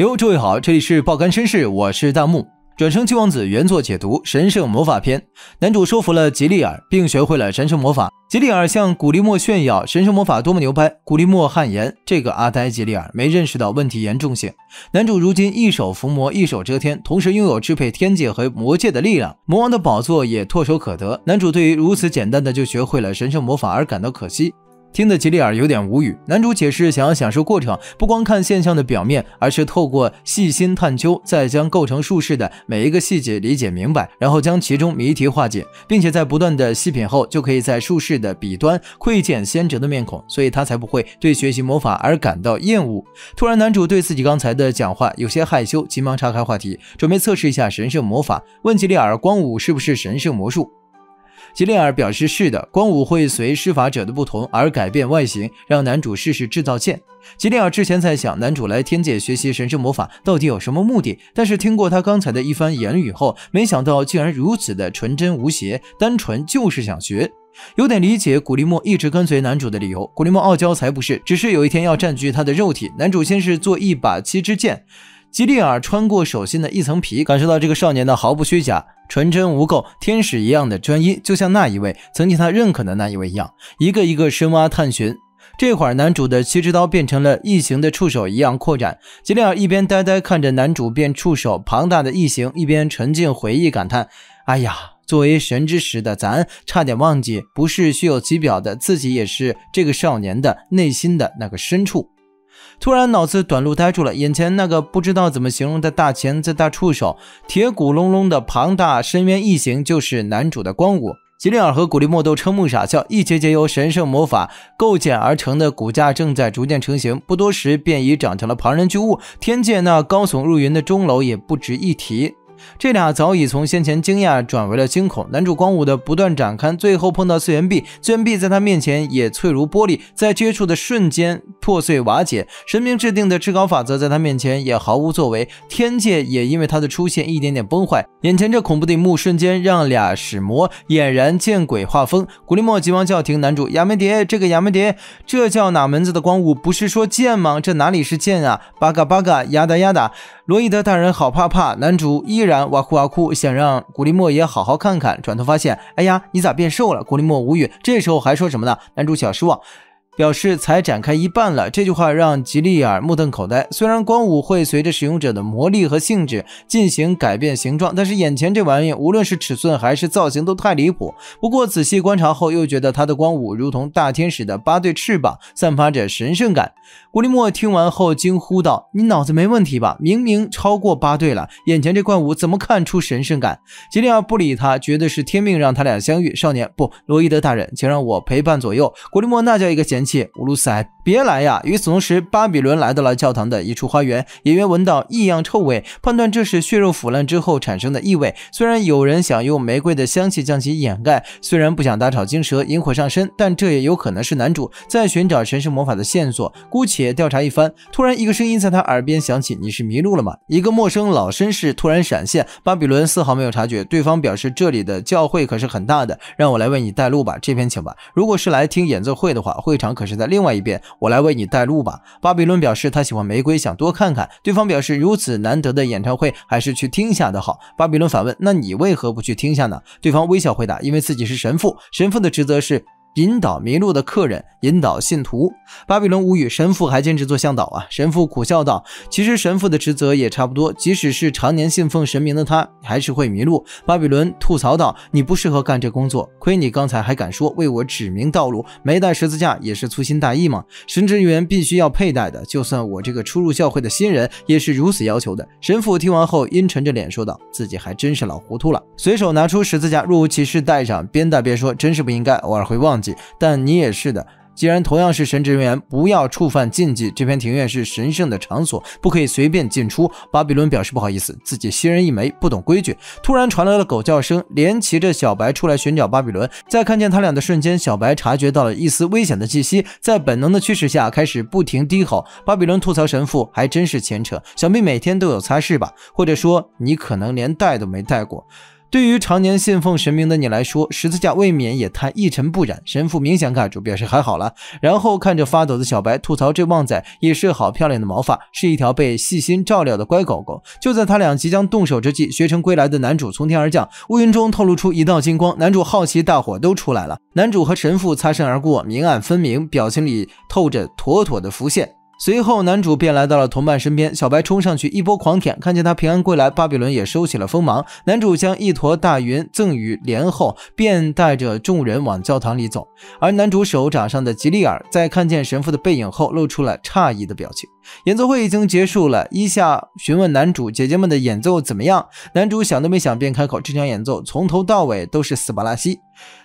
哟，诸位好，这里是爆肝绅士，我是大木。转生七王子原作解读神圣魔法篇，男主收服了吉利尔，并学会了神圣魔法。吉利尔向古力莫炫耀神圣魔法多么牛掰，古力莫汗颜，这个阿呆吉利尔没认识到问题严重性。男主如今一手伏魔，一手遮天，同时拥有支配天界和魔界的力量，魔王的宝座也唾手可得。男主对于如此简单的就学会了神圣魔法而感到可惜。听得吉利尔有点无语。男主解释，想要享受过程，不光看现象的表面，而是透过细心探究，再将构成术式的每一个细节理解明白，然后将其中谜题化解，并且在不断的细品后，就可以在术士的笔端窥见先哲的面孔，所以他才不会对学习魔法而感到厌恶。突然，男主对自己刚才的讲话有些害羞，急忙岔开话题，准备测试一下神圣魔法，问吉利尔光武是不是神圣魔术。吉利尔表示是的，光武会随施法者的不同而改变外形，让男主试试制造剑。吉利尔之前在想，男主来天界学习神圣魔法到底有什么目的？但是听过他刚才的一番言语后，没想到竟然如此的纯真无邪，单纯就是想学。有点理解古力莫一直跟随男主的理由。古力莫傲娇才不是，只是有一天要占据他的肉体。男主先是做一把七支剑。吉利尔穿过手心的一层皮，感受到这个少年的毫不虚假、纯真无垢、天使一样的专一，就像那一位曾经他认可的那一位一样，一个一个深挖探寻。这会儿，男主的七支刀变成了异形的触手一样扩展。吉利尔一边呆呆看着男主变触手庞大的异形，一边沉浸回忆感叹：“哎呀，作为神之使的咱，差点忘记，不是虚有其表的，自己也是这个少年的内心的那个深处。”突然脑子短路呆住了，眼前那个不知道怎么形容的大钳子大触手，铁骨隆隆的庞大深渊异形，就是男主的光武。吉利尔和古力莫都瞠目傻笑，一节节由神圣魔法构建而成的骨架正在逐渐成型，不多时便已长成了庞然巨物。天界那高耸入云的钟楼也不值一提。这俩早已从先前惊讶转为了惊恐。男主光武的不断展开，最后碰到次元壁，次元壁在他面前也脆如玻璃，在接触的瞬间破碎瓦解。神明制定的至高法则在他面前也毫无作为，天界也因为他的出现一点点崩坏。眼前这恐怖的一幕，瞬间让俩使魔俨然见鬼画风。古力莫急忙叫停男主：“亚梅蝶，这个亚梅蝶，这叫哪门子的光武？不是说剑吗？这哪里是剑啊？巴嘎巴嘎，呀哒呀哒。”罗伊德大人好怕怕，男主依然然哇哭哇哭，想让古力莫也好好看看。转头发现，哎呀，你咋变瘦了？古力莫无语，这时候还说什么呢？男主小失望。表示才展开一半了，这句话让吉利尔目瞪口呆。虽然光武会随着使用者的魔力和性质进行改变形状，但是眼前这玩意无论是尺寸还是造型都太离谱。不过仔细观察后，又觉得他的光武如同大天使的八对翅膀，散发着神圣感。古力莫听完后惊呼道：“你脑子没问题吧？明明超过八对了，眼前这怪物怎么看出神圣感？”吉利尔不理他，觉得是天命让他俩相遇。少年不，罗伊德大人，请让我陪伴左右。古力莫那叫一个嫌弃。乌鲁塞，别来呀！与此同时，巴比伦来到了教堂的一处花园。演员闻到异样臭味，判断这是血肉腐烂之后产生的异味。虽然有人想用玫瑰的香气将其掩盖，虽然不想打草惊蛇、引火上身，但这也有可能是男主在寻找神圣魔法的线索。姑且调查一番。突然，一个声音在他耳边响起：“你是迷路了吗？”一个陌生老绅士突然闪现，巴比伦丝毫没有察觉。对方表示：“这里的教会可是很大的，让我来为你带路吧。这边请吧。如果是来听演奏会的话，会场。”可是在另外一边，我来为你带路吧。巴比伦表示他喜欢玫瑰，想多看看。对方表示如此难得的演唱会，还是去听下的好。巴比伦反问：那你为何不去听下呢？对方微笑回答：因为自己是神父，神父的职责是。引导迷路的客人，引导信徒。巴比伦无语，神父还兼职做向导啊！神父苦笑道：“其实神父的职责也差不多，即使是常年信奉神明的他，还是会迷路。”巴比伦吐槽道：“你不适合干这工作，亏你刚才还敢说为我指明道路，没带十字架也是粗心大意吗？神职人员必须要佩戴的，就算我这个初入教会的新人，也是如此要求的。”神父听完后阴沉着脸说道：“自己还真是老糊涂了。”随手拿出十字架，若无其事戴上，边戴边说：“真是不应该，偶尔会忘。”但你也是的，既然同样是神职人员，不要触犯禁忌。这片庭院是神圣的场所，不可以随便进出。巴比伦表示不好意思，自己新人一枚，不懂规矩。突然传来了狗叫声，连骑着小白出来寻找巴比伦。在看见他俩的瞬间，小白察觉到了一丝危险的气息，在本能的驱使下，开始不停低吼。巴比伦吐槽神父还真是虔诚，想必每天都有擦拭吧？或者说，你可能连带都没带过。对于常年信奉神明的你来说，十字架未免也太一尘不染。神父明显卡住，表示还好了。然后看着发抖的小白，吐槽这旺仔也是好漂亮的毛发，是一条被细心照料的乖狗狗。就在他俩即将动手之际，学成归来的男主从天而降，乌云中透露出一道金光。男主好奇，大伙都出来了。男主和神父擦身而过，明暗分明，表情里透着妥妥的浮现。随后，男主便来到了同伴身边，小白冲上去一波狂舔，看见他平安归来，巴比伦也收起了锋芒。男主将一坨大云赠予莲后，便带着众人往教堂里走。而男主手掌上的吉利尔在看见神父的背影后，露出了诧异的表情。演奏会已经结束了，伊夏询问男主姐姐们的演奏怎么样。男主想都没想便开口：“这场演奏从头到尾都是斯巴拉西。”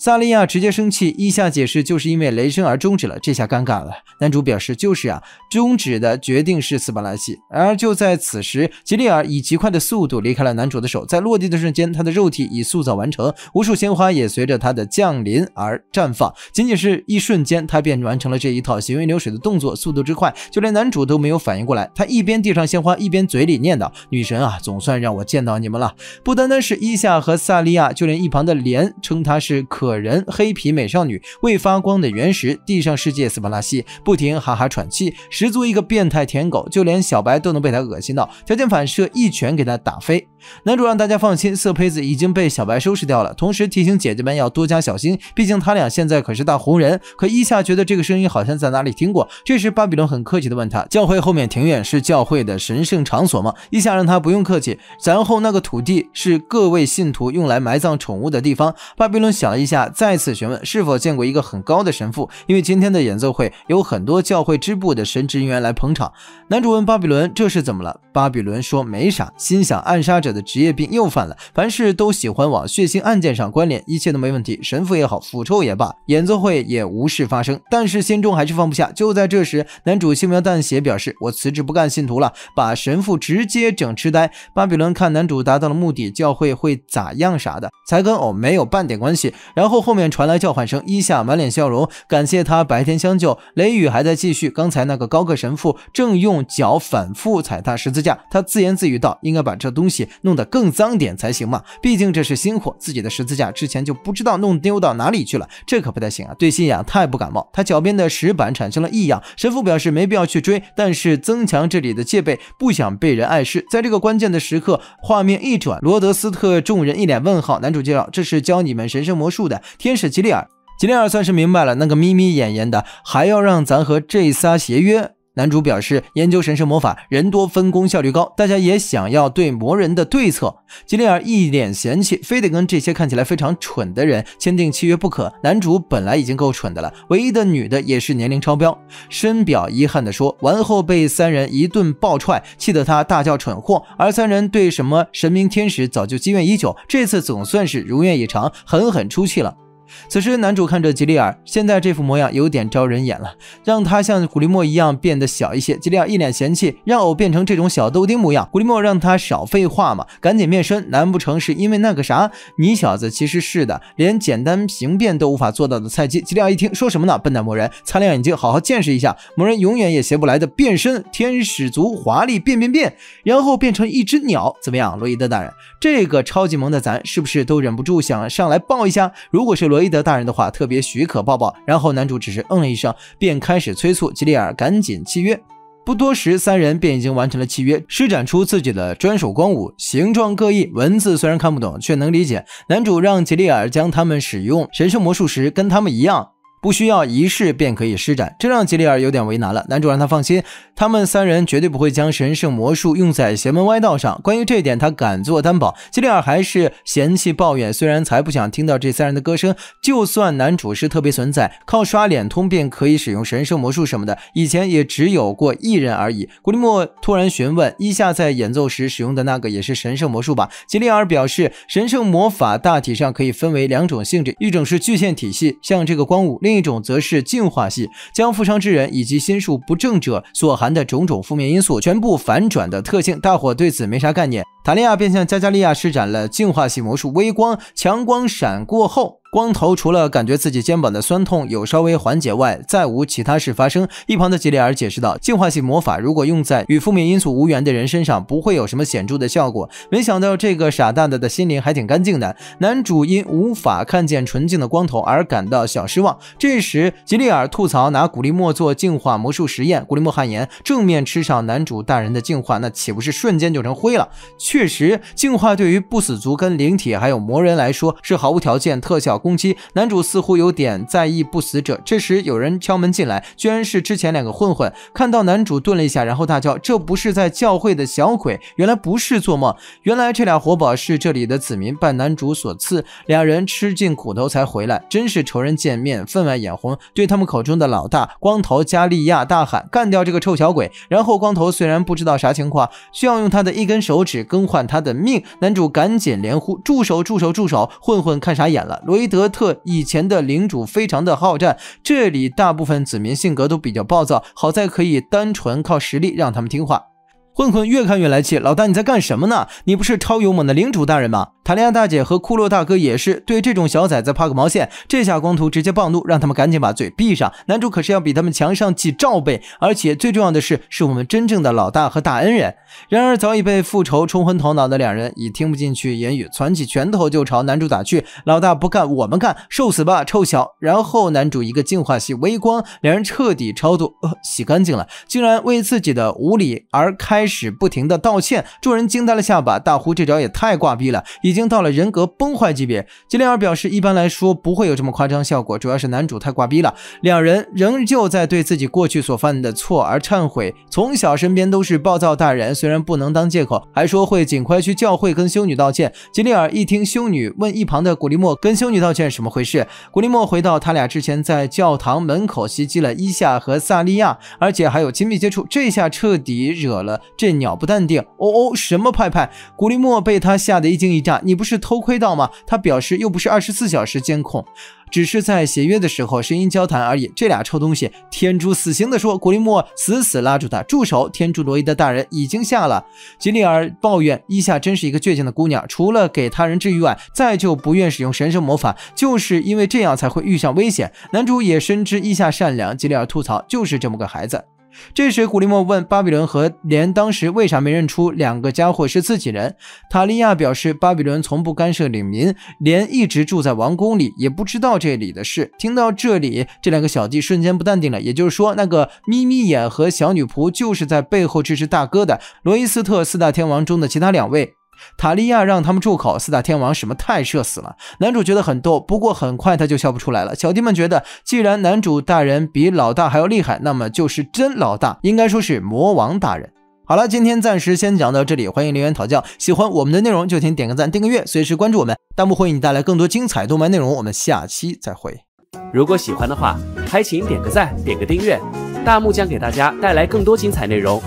萨利亚直接生气，伊夏解释就是因为雷声而终止了。这下尴尬了，男主表示就是啊，终止的决定是斯巴拉西。而就在此时，吉利尔以极快的速度离开了男主的手，在落地的瞬间，他的肉体已塑造完成，无数鲜花也随着他的降临而绽放。仅仅是一瞬间，他便完成了这一套行云流水的动作，速度之快，就连男主都没没有反应过来。他一边递上鲜花，一边嘴里念叨：“女神啊，总算让我见到你们了。”不单单是伊夏和萨利亚，就连一旁的莲称她是。可人黑皮美少女，未发光的原石，地上世界斯巴拉西，不停哈哈喘气，十足一个变态舔狗，就连小白都能被他恶心到，条件反射一拳给他打飞。男主让大家放心，色胚子已经被小白收拾掉了，同时提醒姐姐们要多加小心，毕竟他俩现在可是大红人。可伊夏觉得这个声音好像在哪里听过。这时巴比伦很客气的问他：“教会后面庭院是教会的神圣场所吗？”伊夏让他不用客气，然后那个土地是各位信徒用来埋葬宠物的地方。巴比伦想了一下，再次询问是否见过一个很高的神父，因为今天的演奏会有很多教会支部的神职人员来捧场。男主问巴比伦这是怎么了？巴比伦说没啥，心想暗杀者。的职业病又犯了，凡事都喜欢往血腥案件上关联，一切都没问题。神父也好，腐臭也罢，演奏会也无事发生，但是心中还是放不下。就在这时，男主轻描淡写表示：“我辞职不干信徒了。”把神父直接整痴呆。巴比伦看男主达到了目的，教会会咋样啥的，才跟偶没有半点关系。然后后面传来叫唤声，伊夏满脸笑容，感谢他白天相救。雷雨还在继续，刚才那个高个神父正用脚反复踩踏十字架，他自言自语道：“应该把这东西。”弄得更脏点才行嘛，毕竟这是新货，自己的十字架之前就不知道弄丢到哪里去了，这可不太行啊！对信仰太不感冒，他脚边的石板产生了异样，神父表示没必要去追，但是增强这里的戒备，不想被人碍事。在这个关键的时刻，画面一转，罗德斯特众人一脸问号。男主介绍，这是教你们神圣魔术的天使吉利尔。吉利尔算是明白了，那个眯眯眼眼的，还要让咱和这仨协约。男主表示，研究神圣魔法，人多分工效率高，大家也想要对魔人的对策。吉利尔一脸嫌弃，非得跟这些看起来非常蠢的人签订契约不可。男主本来已经够蠢的了，唯一的女的也是年龄超标。深表遗憾地说，完后被三人一顿暴踹，气得他大叫蠢货。而三人对什么神明天使早就积怨已久，这次总算是如愿以偿，狠狠出气了。此时，男主看着吉利尔，现在这副模样有点招人眼了，让他像古力莫一样变得小一些。吉利尔一脸嫌弃，让偶变成这种小豆丁模样。古力莫让他少废话嘛，赶紧变身。难不成是因为那个啥？你小子其实是的，连简单形变都无法做到的菜鸡。吉利尔一听，说什么呢？笨蛋魔人，擦亮眼睛，好好见识一下魔人永远也学不来的变身，天使族华丽变变变，然后变成一只鸟，怎么样？罗伊德大人，这个超级萌的咱是不是都忍不住想上来抱一下？如果是罗。伊德大人的话特别许可抱抱，然后男主只是嗯了一声，便开始催促吉利尔赶紧契约。不多时，三人便已经完成了契约，施展出自己的专属光舞，形状各异，文字虽然看不懂，却能理解。男主让吉利尔将他们使用神圣魔术时跟他们一样。不需要仪式便可以施展，这让吉利尔有点为难了。男主让他放心，他们三人绝对不会将神圣魔术用在邪门歪道上。关于这点，他敢做担保。吉利尔还是嫌弃抱怨，虽然才不想听到这三人的歌声。就算男主是特别存在，靠刷脸通便可以使用神圣魔术什么的，以前也只有过一人而已。古力莫突然询问：伊夏在演奏时使用的那个也是神圣魔术吧？吉利尔表示，神圣魔法大体上可以分为两种性质，一种是巨线体系，像这个光舞。另另一种则是净化系，将负伤之人以及心术不正者所含的种种负面因素全部反转的特性。大伙对此没啥概念。塔利亚便向加加利亚施展了净化系魔术，微光强光闪过后。光头除了感觉自己肩膀的酸痛有稍微缓解外，再无其他事发生。一旁的吉利尔解释道：“净化系魔法如果用在与负面因素无缘的人身上，不会有什么显著的效果。”没想到这个傻大大的心灵还挺干净的。男主因无法看见纯净的光头而感到小失望。这时，吉利尔吐槽拿古力莫做净化魔术实验，古力莫汗颜，正面吃上男主大人的净化，那岂不是瞬间就成灰了？确实，净化对于不死族跟灵体还有魔人来说是毫无条件特效。攻击男主似乎有点在意不死者。这时有人敲门进来，居然是之前两个混混。看到男主顿了一下，然后大叫：“这不是在教会的小鬼？原来不是做梦！原来这俩活宝是这里的子民，拜男主所赐。两人吃尽苦头才回来，真是仇人见面分外眼红。”对他们口中的老大光头加利亚大喊：“干掉这个臭小鬼！”然后光头虽然不知道啥情况，需要用他的一根手指更换他的命。男主赶紧连呼：“住手！住手！住手！”混混看傻眼了。罗伊。德特以前的领主非常的好战，这里大部分子民性格都比较暴躁，好在可以单纯靠实力让他们听话。混混越看越来气，老大你在干什么呢？你不是超勇猛的领主大人吗？塔利亚大姐和库洛大哥也是对这种小崽子怕个毛线。这下光头直接暴怒，让他们赶紧把嘴闭上。男主可是要比他们强上几兆倍，而且最重要的是，是我们真正的老大和大恩人。然而早已被复仇冲昏头脑的两人已听不进去言语，攒起拳头就朝男主打去。老大不干，我们干，受死吧，臭小！然后男主一个净化系微光，两人彻底超度，洗干净了，竟然为自己的无礼而开。始不停的道歉，众人惊呆了下巴，大呼这招也太挂逼了，已经到了人格崩坏级别。吉利尔表示，一般来说不会有这么夸张效果，主要是男主太挂逼了。两人仍旧在对自己过去所犯的错而忏悔。从小身边都是暴躁大人，虽然不能当借口，还说会尽快去教会跟修女道歉。吉利尔一听修女，问一旁的古利莫跟修女道歉什么回事？古利莫回到他俩之前在教堂门口袭击了伊夏和萨利亚，而且还有亲密接触，这下彻底惹了。这鸟不淡定，哦哦，什么派派？古力莫被他吓得一惊一乍。你不是偷窥到吗？他表示又不是二十四小时监控，只是在写约的时候声音交谈而已。这俩臭东西！天诛死刑的说，古力莫死死拉住他，住手！天诛罗伊的大人已经下了。吉利尔抱怨伊夏真是一个倔强的姑娘，除了给他人治愈外，再就不愿使用神圣魔法，就是因为这样才会遇上危险。男主也深知伊夏善良，吉利尔吐槽就是这么个孩子。这时，古利莫问巴比伦和连当时为啥没认出两个家伙是自己人。塔利亚表示，巴比伦从不干涉领民，连一直住在王宫里，也不知道这里的事。听到这里，这两个小弟瞬间不淡定了。也就是说，那个眯眯眼和小女仆就是在背后支持大哥的罗伊斯特四大天王中的其他两位。塔利亚让他们住口，四大天王什么太社死了。男主觉得很逗，不过很快他就笑不出来了。小弟们觉得，既然男主大人比老大还要厉害，那么就是真老大，应该说是魔王大人。好了，今天暂时先讲到这里，欢迎留言讨教。喜欢我们的内容就请点个赞、订个阅，随时关注我们。弹幕会为你带来更多精彩动漫内容，我们下期再会。如果喜欢的话，还请点个赞、点个订阅，弹幕将给大家带来更多精彩内容。